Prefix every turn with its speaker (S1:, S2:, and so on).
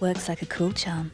S1: works like a cool charm.